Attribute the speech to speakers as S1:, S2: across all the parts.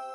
S1: you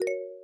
S1: Thank you.